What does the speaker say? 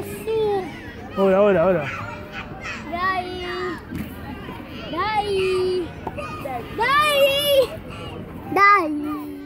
así. Ahora, ahora, ahora. Dai. Dai. Dai. Dai.